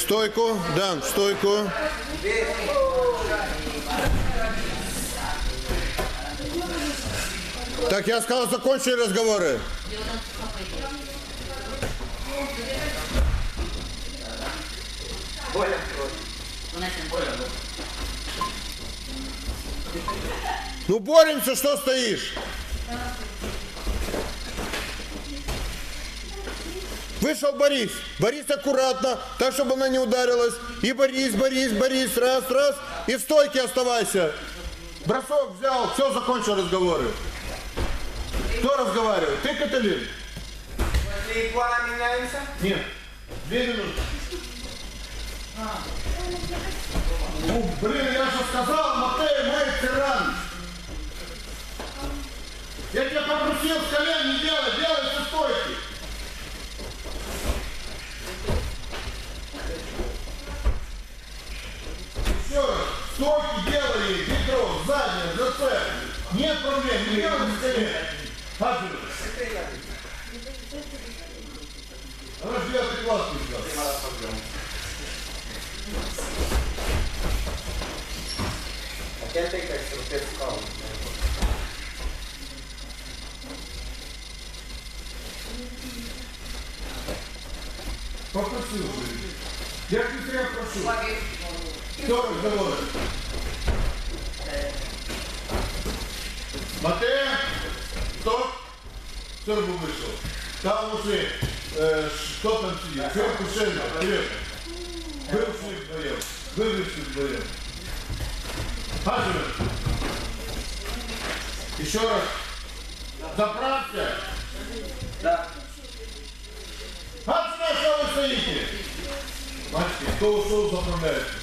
Стойку, да, стойку. Так, я сказал, закончили разговоры. Ну боремся, что стоишь? Вышел Борис. Борис аккуратно, так, чтобы она не ударилась. И Борис, Борис, Борис, раз, раз. И в стойке оставайся. Бросок взял, все, закончил разговоры. Кто разговаривает? Ты, Каталин? После плана меняемся? Нет. Две минуты. Ну, блин, я же сказал, Матей, мой тиран. Я тебя попросил с колен не делать, делай со стойки. Еще раз, стойки делай, бедро, заднее, зацеп. Нет проблем, не делай с колен. Хазер. Она же девятый класс column. Попросил же. Я к тебя прошу. Кто разговаривает? Матея, стоп. Сырбу вышел. Там уже, что там шея, вперед. Вы ушли вдвоем. Вы вышли вдвоем. Хаживай. Еще раз. Заправьте. Да. Хаживай, что вы стоите? Мальчики, кто ушел, заправляется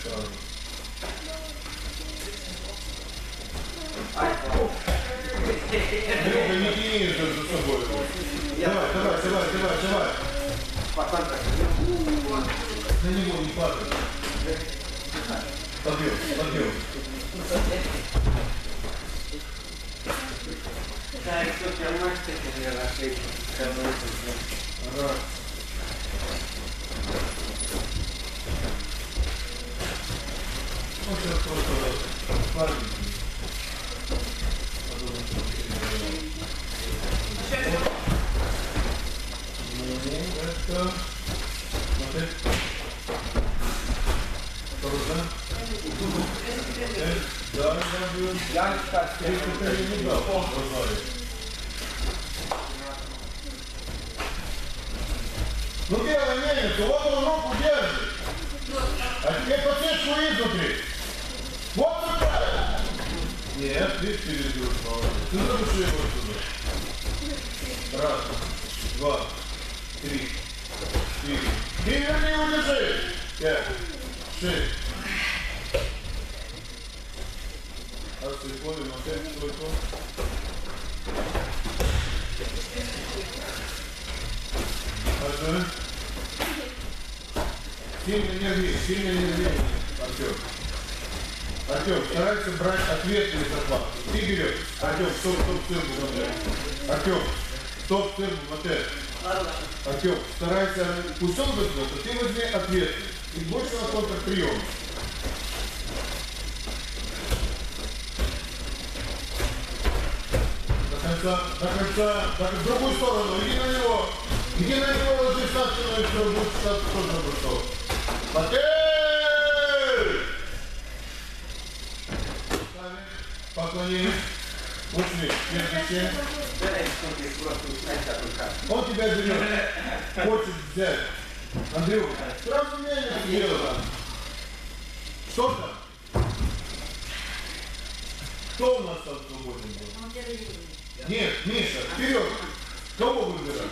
Лёха, не тяни за за собой. Давай, давай, давай, давай, давай. Потом так. На него не падай. Подъем, подъем. Да, и понимает, что это, наверное, ошибка. Раз. Ну, сейчас просто парень. Ну, это... Смотри. Осторожно. Э, Да, да, да. Я не так, Ты это не дал, он позвали. Ну делай мельницу, вот он руку держит. А подсечку изнутри. Вот сюда. Нет, ты перейдешь, молодец. Ты задуши его сюда. Раз, два, три, четыре. И верни удержи. Пять, шесть. Отсыпали на пять стойку. Артем. Сильно не рви, сильно не рви, Артем. Артем, старайся брать ответственный захват. Ты берешь. Артем, стоп, стоп, цирку, Матер. Артем, стоп, цирку, Матер. Артем, старайся, пусть он возьмет, а ты возьми ответственность. И больше на контрприем. До конца, до конца, так, в другую сторону, иди на него. Иди на него, ложись что на все будет считаться тоже на бросок. Матей! Сами, поклонились. Ушли, следующее. Да, и что ты просто узнать такой как. Он тебя берет, хочет взять. Андрюха, сразу мельницу делай. Что там? Кто у нас там свободен был? Нет, Миша, вперед. Кого выбирать?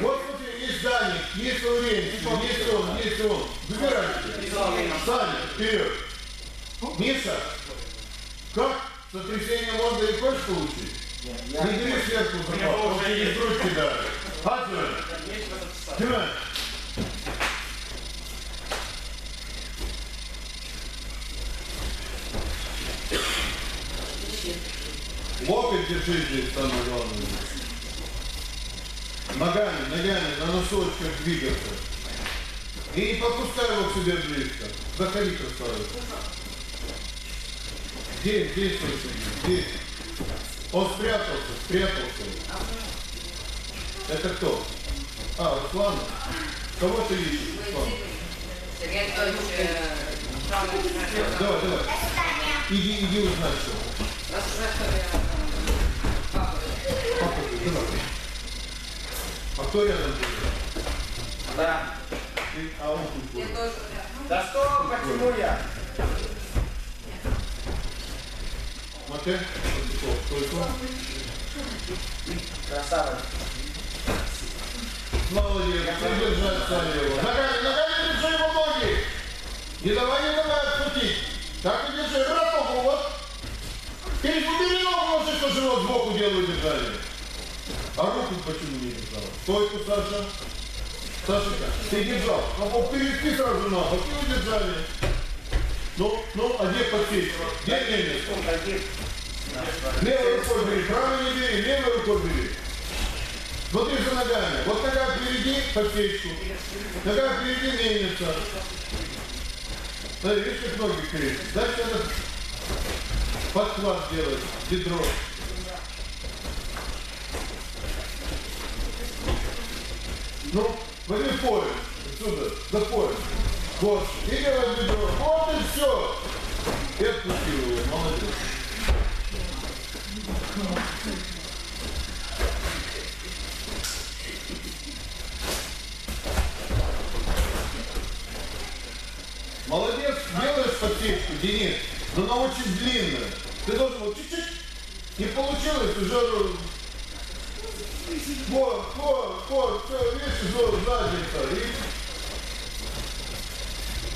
Вот смотри, есть Даник, есть Лаврентий, есть он, есть он. Выбирайте. Саня, вперед. Миша? Сотрясение мозга и хочешь получить? Не бери сверху запал, он тебе из рук кидает. Хатвер, Тимон. Локоть держи здесь, самое главное. Ногами, ногами, на носочках двигаться. И не подпускай его к себе близко. Заходи, красавица. Здесь, здесь, здесь. Он спрятался, спрятался. Это кто? А, Руслан. Кого ты ищешь, Руслан? Сергей Анатольевич, Давай, давай. Иди, иди узнай, что. папа. Давай. А кто рядом тебе? Да. Ты, а он тут. Был. Да что, почему я? Это? Красавец. Молодец, держать его. Ногами, ногами держи его ноги. Не давай, не давай отпустить. Так и держи. Раз ногу, вот. Ты убери ногу, вот что живот сбоку делаю держали. А руку почему не держал? Стойку, Саша. Сашенька, ты держал. А вот перевести сразу ногу, ты удержали. Ну, ну, а где подсечка? Где немец? Левой рукой бери, правой не бери, левой рукой бери. Смотри за ногами. Вот нога впереди подсечку. Нога впереди мельница. Смотри, видишь, как ноги крепят. Дальше надо подхват делать, бедро. Ну, возьми пояс. Отсюда, за пояс. Вот. И делай бедро. Вот и все. И отпустил его. Молодец. Молодец, делаешь подсечку, Денис, но она очень длинная. Ты должен вот чуть-чуть, не получилось, уже вот, вот, вот, все, видишь, зор, задница, и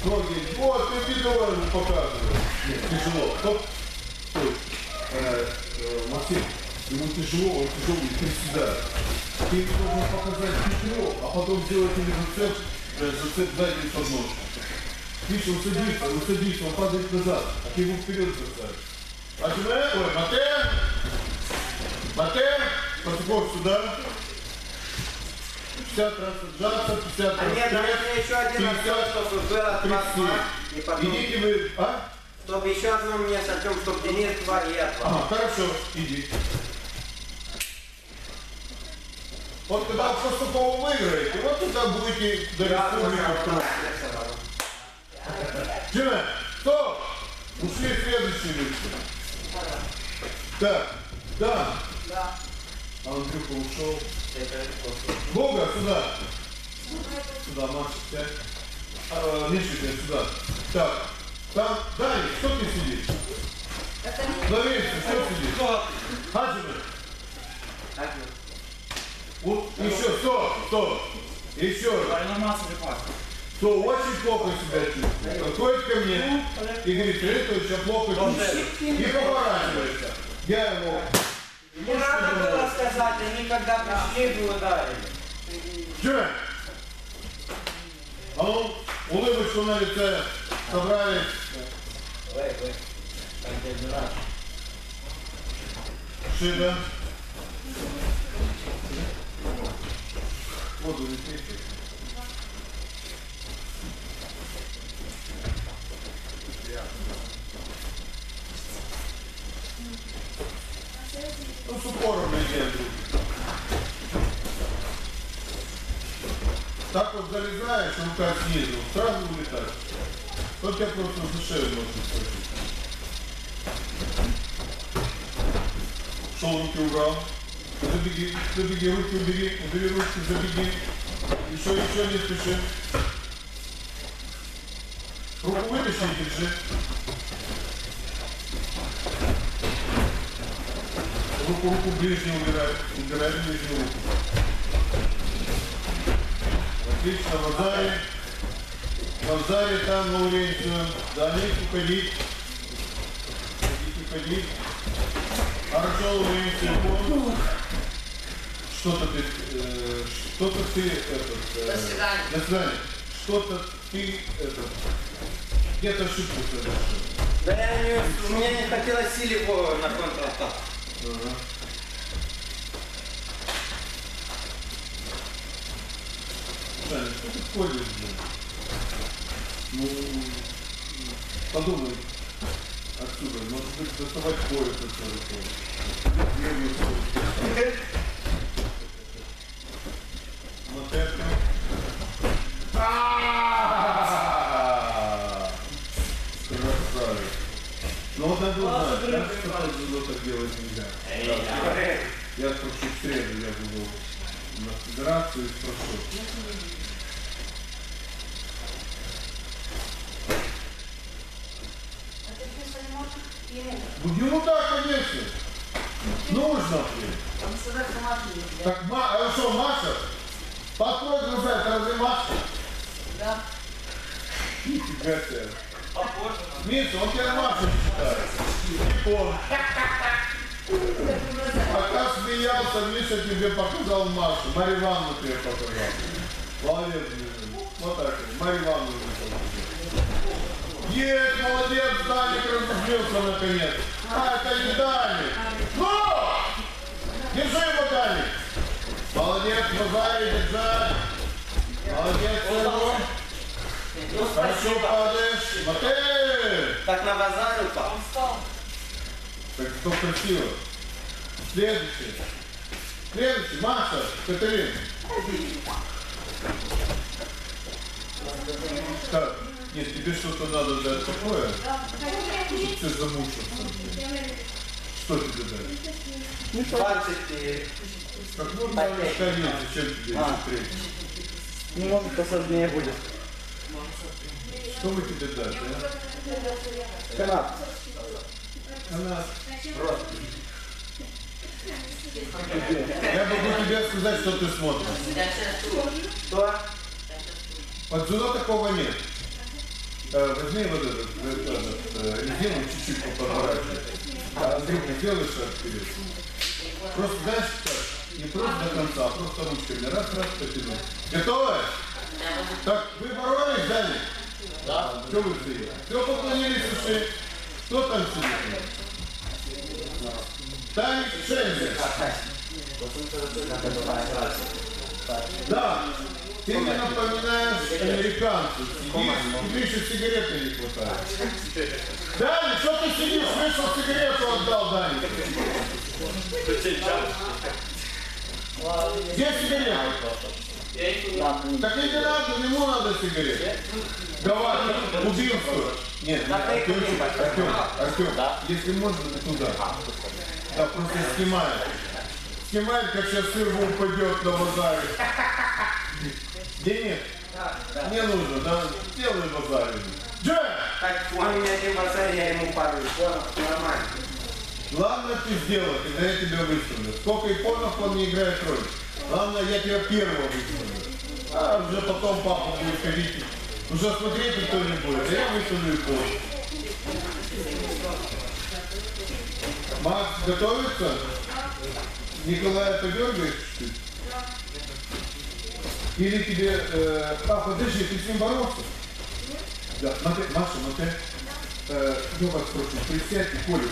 ноги, вот, ты видео показываешь. Нет, тяжело. Стоп. Э, э, Максим, ему тяжело, он тяжелый, приседает. Ты ему должен показать бедро, а потом сделать или зацеп, э, зацеп задней подножки. Видишь, он садится, он садится, он падает назад, а ты его вперед заставишь. Отжимай, ой, Матер, Матер, Пастухов сюда. 50 раз отжаться, 50 А раз нет, давайте вперед, еще один раз, 50, чтобы было 2 и потом... Идите вы, а? Чтобы еще одно мне с Артем, чтобы Денис 2 и я 2. Ага, хорошо, иди. Вот когда Пастухова выиграете, вот тогда будете до республики Джина, стоп! Ушли следующие лица. Так, да. Да. А Андрюха ушел. Бога, сюда. Сюда, Маша, сядь. А, Миша, сюда. Так, там, Дани, что ты сидишь? Это не Ловишься, что сидишь? Хаджиме. Вот, еще, стоп, стоп. Еще раз. Кто очень плохо себя чувствует, подходит ко мне и говорит, Филиппович, я плохо чувствую. И поворачивается. Я его, Не надо было сказать, они когда пришли, бы ударили. Джимми, а ну, улыбочку на лице собрали. Шида. Воду не пейте. Ну, с упором легенду. Так вот залезаешь, рука снизу, сразу улетаешь. Только просто за шею можно схватить. Шел руки убрал. Забеги, забеги, руки убери, убери ручки, забеги. Еще, еще не спеши. Руку вытащи и держи. Руку, руку ближнюю убирай. Убирай ближнюю руку. Отлично, в Азаре. В Азаре там на Уренцию. Да, не уходить. Уходить, уходить. Хорошо, Уренцию, телефон. Что-то ты, э, что-то ты, этот, э, До свидания. До свидания. Что-то ты, этот, где-то ошибку совершил. Да я не, у меня не хватило силы на контратаку. Ага. Саня, что ты ходишь, блин? Ну, подумай отсюда, может быть, доставать пояс отсюда. Вот это. Красавец. Ну вот надо узнать, как что было так делать нельзя. Я спрошу в среду, я буду на федерацию и спрошу. Ну ему так, конечно. Нужно, блин. Так, Ма, а что, Маша? Подкрой глаза, это разве Маша? Да. Нифига себе. Миша, он тебя Маша считает. Япон. Пока смеялся, Миша тебе показал Машу. Марья Ивановну тебе показал. Молодец, Миша. Вот так вот. Марья Ивановну тебе показал. Есть, молодец, Даник разозлился наконец. А, это не Даник. Но! Держи его, Даник. Молодец, Мазари, держать. Молодец, Сергой. Хорошо падаешь. Матей! Так на базар упал. Так что красиво. Следующий. Следующий. Маша, Катерина. Так, нет, тебе что-то надо дать такое, чтобы ты замучился. Что тебе дать? Пальчики. Как можно расходить, зачем тебе А. третьи? Ну, может, посложнее будет. Что мы тебе дать, а? Канат. Она... Я могу тебе сказать, что ты смотришь. Что? Отсюда такого нет. Э, возьми вот этот, этот, этот э, резину чуть-чуть поподворачивай. А, Андрюха, сделай шаг вперед. Просто, знаешь, как? Не просто до конца, а просто ручками. Раз, раз, потянул. Готовы? Так, вы боролись, Дани? Да. Что вы стоите? Все поклонились уши. Кто там сидит? Таник Шензель. Да. Ты мне напоминаешь американцев. Тебе еще сигареты не хватает. Дани, что ты сидишь? Вышел сигарету отдал, Дани. Где сигарета? Так и не надо, ему надо сигарет. Давай, убийство. Нет, нет, Артем, Артем, Артем, если можно, туда. Да, просто снимай. Снимай, как сейчас сырву упадет на базаре. Денег? Не нужно, да? Делай базаре. Джек! Так, он меня один базар, я ему падаю. Понял? Нормально. Главное ты сделал, когда я тебя выставлю. Сколько иконов он не играет роль. Главное, я тебя первого выставлю. А уже потом папа будет ходить. Уже смотреть никто не будет. А я выставлю икону. Макс готовится? Николая подергаешь чуть-чуть? Или тебе... Э, а, подожди, ты с ним боролся? Да, смотри, Маша, смотри. Э, я вас прошу, присядь и Коля,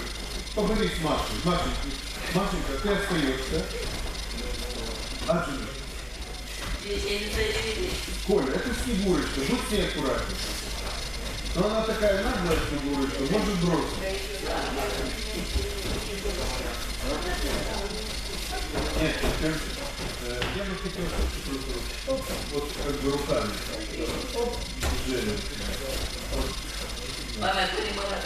поговори с Машей. Машенька, Машенька, ты остаешься. Аджина, Коля, это Снегурочка, будь с ней аккуратней. Но она такая наглая Снегурочка, может бросить. Нет, теперь, э, я бы хотел оп, вот как бы руками. Оп, движение. Vabbè, tu rimani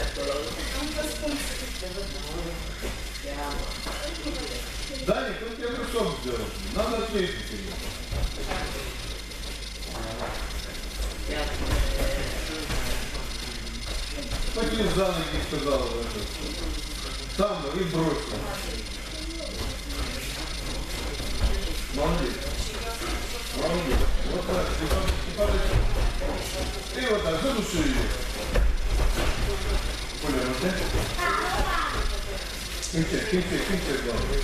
Даник, он тебе брусок сделал. Надо ответить ему. Пойди за ноги сказал этот. Сам и бросил. Молодец. Молодец. Вот так. И вот так, задуши ее. Коля, вот это. Киньте, киньте, киньте голову.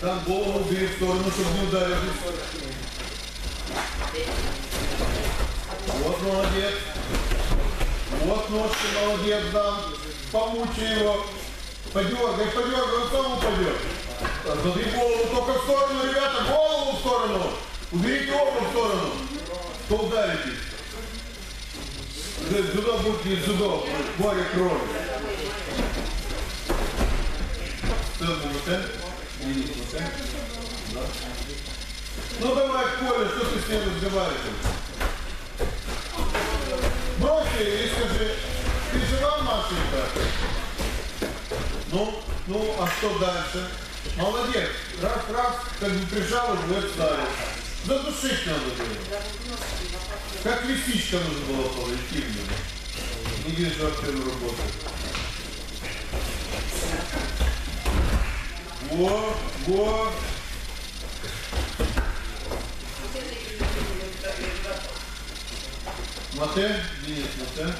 Там голову убери в сторону, чтобы не ударились. Вот молодец. Вот ножки, молодец, дам. Помучи его. Подергай, подергай, он сам упадет. Смотри голову только в сторону, ребята, голову в сторону. Уберите оба в сторону. Что ударитесь? Уже зудо будет не зудо, море крови. Это? Да. Ну давай, Коля, что ты с ним разговариваешь? Брось и скажи, ты жива, Машенька? Ну, ну, а что дальше? Молодец. Раз, раз, как бы прижал и в ставил. Задушить надо было. Как лисичка нужно было него. Не вижу активную работу. Во, во. Мате, Денис, мате.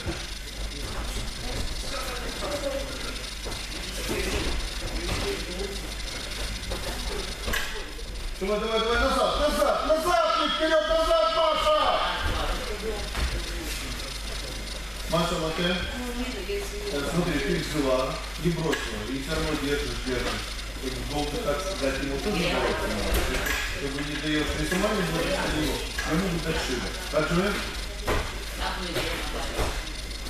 Давай, давай, давай, назад, назад, назад, не вперед, назад, Маша! Маша, мате. Э, Смотри, ты взяла, не бросила, и все равно держишь, держишь. Чтобы долго так сказать ему тоже бороться надо. Чтобы не даешь, не сама не на него, ему будет отшибо. Так же?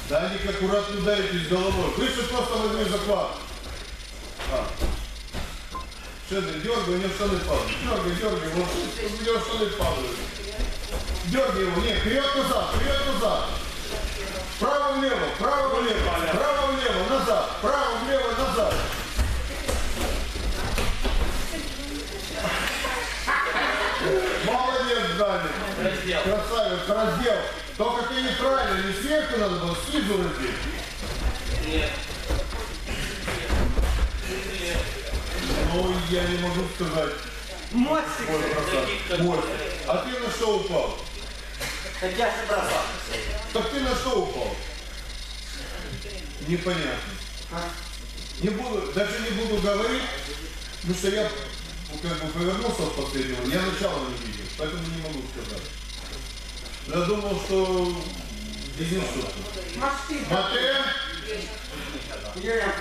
Да, они аккуратно ударитесь головой. Выше просто возьми. А. Что ты, дергай, у него штаны падают. Дергай, дергай, вот у него штаны падают. Дергай его, нет, вперед-назад, вперед-назад. Право-влево, право-влево, право-влево, назад, право-влево, назад. Молодец, Даня. Раздел. Красавец, раздел. Только ты неправильно, не сверху надо было, снизу раздеть. Нет. Ну, я не могу сказать. Мостик. Красавец. Вот. А ты на что упал? Так я же бросал. Так ты на что упал? Непонятно. Не буду, даже не буду говорить, потому что я как бы повернулся от последнего, я начала не видел, поэтому не могу сказать. Я думал, что шутка. Мосты. Мате,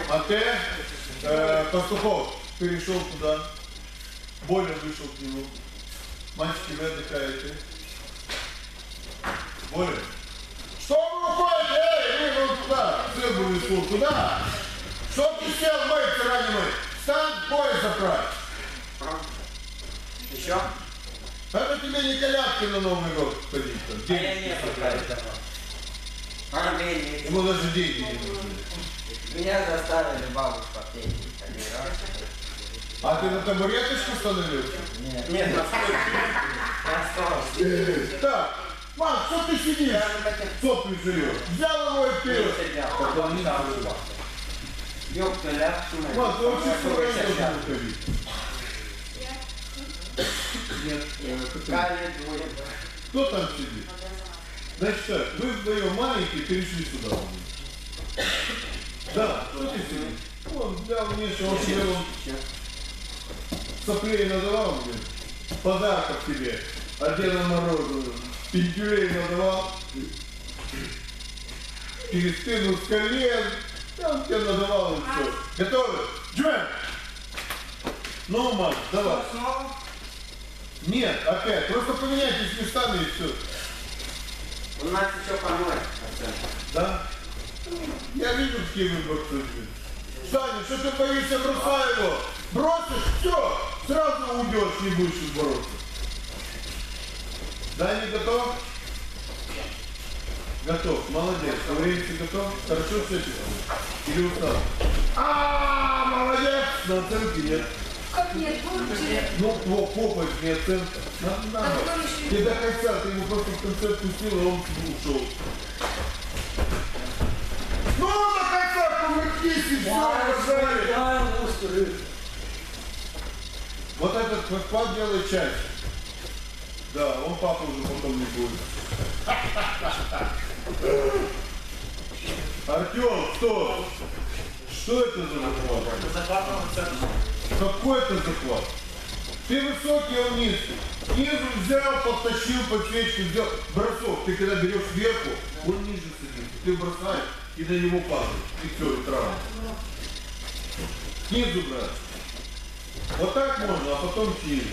Мате, э, Пастухов перешел туда, Боля вышел к нему. Мальчики, вы отдыхаете. Боля. Что вы уходите? Эй, вы вон туда. Сын был слух. Туда. Что ты сел мыться раненый? Встань, пояс заправь. Еще? Это тебе не колядки на Новый год ходить. там, А я не. Армения. Ему даже деньги не нужны. Меня заставили бабушка петь. А ты на табуреточку становился? Нет. Нет, на стойке. Так, Макс, что ты сидишь? Сопли жуешь. Взял его и пил. Ёпта, ля, шумай. Макс, ты вообще с уровня должен. Нет, кто- Кали двое. кто там сидит? Значит так, вы вдвоем маленькие перешли сюда. Да, кто ты сидишь? Он взял Миша, он соплей надавал мне, подарков тебе, от Деда Мороза, пинтюлей надавал, через спину с колен, я он тебе надавал и все. Готовы? Джуэн! Ну, Макс, давай. Нет, опять, просто поменяйтесь местами и все. У нас еще помой. Да? Я вижу, какие вы борцы. Саня, что ты боишься, бросай его. Бросишь, все, сразу уйдешь, не будешь бороться. Да, не готов? Готов, молодец. Говорите, готов? Хорошо с этим? Или устал? А, молодец! На оценке нет. Как нет. Ну, по- попасть не оценка. Надо, надо. И до конца ты его просто в конце отпустил, и он ушел. Ну, до конца помыкнись и все, уважали. Вот этот подпад делает часть. Да, он папа уже потом не будет. Артем, что? Что это за захват? Какой это захват? Ты высокий, он низкий. Снизу взял, подтащил, подсвечку сделал. Бросок. Ты когда берешь сверху, он ниже садится. Ты бросаешь и на него падаешь. И все, и травма. Снизу брать. Вот так можно, а потом снизу.